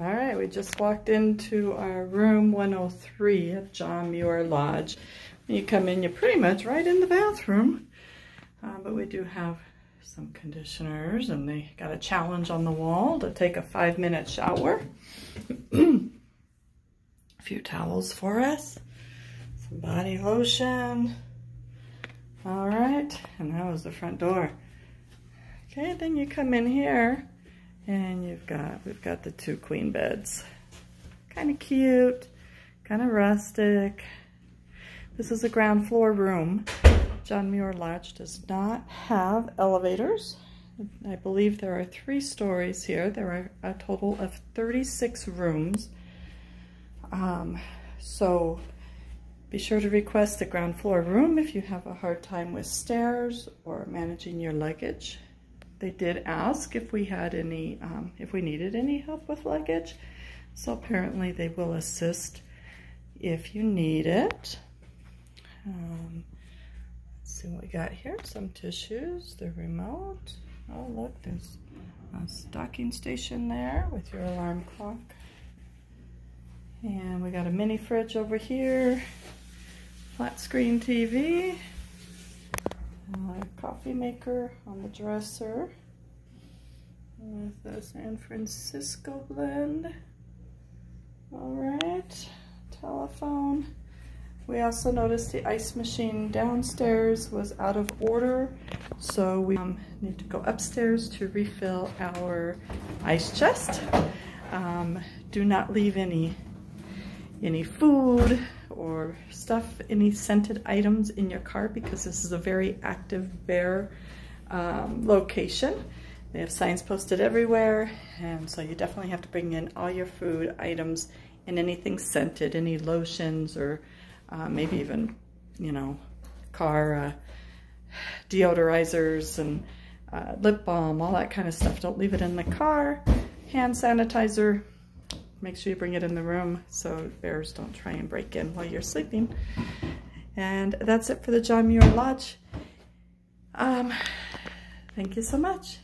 All right, we just walked into our room 103 at John Muir Lodge. When you come in, you're pretty much right in the bathroom. Uh, but we do have some conditioners and they got a challenge on the wall to take a five minute shower. a few towels for us, some body lotion. All right, and that was the front door. Okay, then you come in here and you've got, we've got the two queen beds. Kind of cute, kind of rustic. This is a ground floor room. John Muir Lodge does not have elevators. I believe there are three stories here. There are a total of 36 rooms. Um, so be sure to request a ground floor room if you have a hard time with stairs or managing your luggage. They did ask if we had any, um, if we needed any help with luggage. So apparently they will assist if you need it. Um, let's see what we got here. Some tissues, the remote. Oh, look, there's a docking station there with your alarm clock. And we got a mini fridge over here, flat screen TV, coffee maker on the dresser with the San Francisco blend. All right, telephone. We also noticed the ice machine downstairs was out of order, so we um, need to go upstairs to refill our ice chest. Um, do not leave any any food or stuff, any scented items in your car because this is a very active bear um, location. They have signs posted everywhere, and so you definitely have to bring in all your food items and anything scented, any lotions or uh, maybe even, you know, car uh, deodorizers and uh, lip balm, all that kind of stuff. Don't leave it in the car. Hand sanitizer, make sure you bring it in the room so bears don't try and break in while you're sleeping. And that's it for the John Muir Lodge. Um, thank you so much.